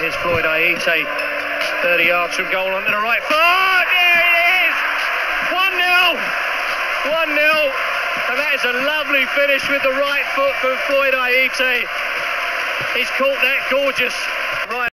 Here's Floyd Ayite, 30 yards from goal onto the right foot. There it is! 1 0. 1 0. And that is a lovely finish with the right foot from Floyd Ayite. He's caught that gorgeous. Right.